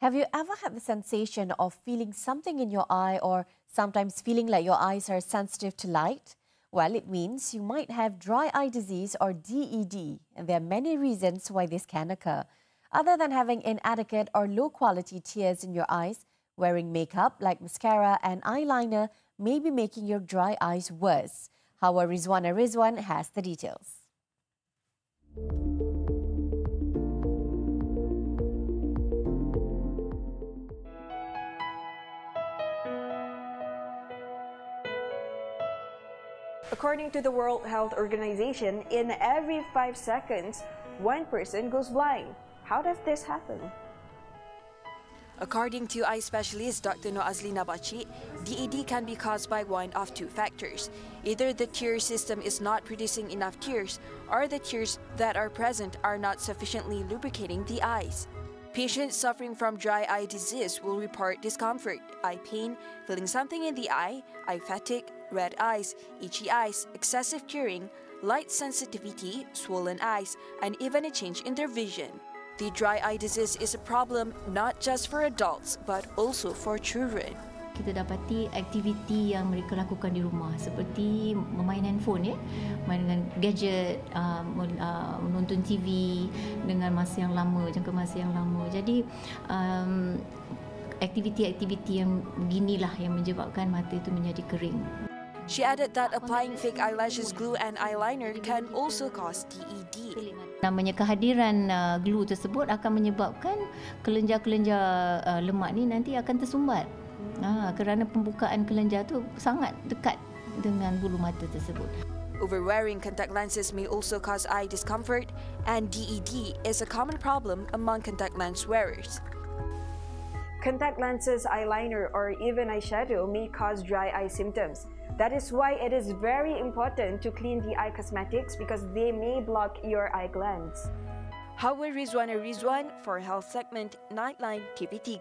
Have you ever had the sensation of feeling something in your eye or sometimes feeling like your eyes are sensitive to light? Well, it means you might have dry eye disease or DED, and there are many reasons why this can occur. Other than having inadequate or low quality tears in your eyes, wearing makeup like mascara and eyeliner may be making your dry eyes worse. Hawa Rizwana Redzuan has the details. According to the World Health Organization, in every five seconds, one person goes blind. How does this happen? According to eye specialist Dr. Noazli Nabachi, DED can be caused by one of two factors. Either the tear system is not producing enough tears, or the tears that are present are not sufficiently lubricating the eyes. Patients suffering from dry eye disease will report discomfort, eye pain, feeling something in the eye, eye fatigue, red eyes, itchy eyes, excessive tearing, light sensitivity, swollen eyes, and even a change in their vision. The dry eye disease is a problem not just for adults but also for children. kita dapati aktiviti yang mereka lakukan di rumah seperti memain handphone ya main dengan gadget uh, uh, menonton TV dengan masa yang lama jangka masa yang lama jadi um, aktiviti-aktiviti yang beginilah yang menyebabkan mata itu menjadi kering She added that applying fake eyelashes glue and eyeliner can also cause DED. Namanya kehadiran uh, glue tersebut akan menyebabkan kelenjar-kelenjar uh, lemak ni nanti akan tersumbat. Ha, kerana pembukaan kelenjar tu sangat dekat dengan bulu mata tersebut. Overwearing contact lenses may also cause eye discomfort, and DED is a common problem among contact lens wearers. Contact lenses, eyeliner, or even eyeshadow may cause dry eye symptoms. That is why it is very important to clean the eye cosmetics because they may block your eye glands. Hawa Rizwana Redzuan for Health Segment Nightline TV3.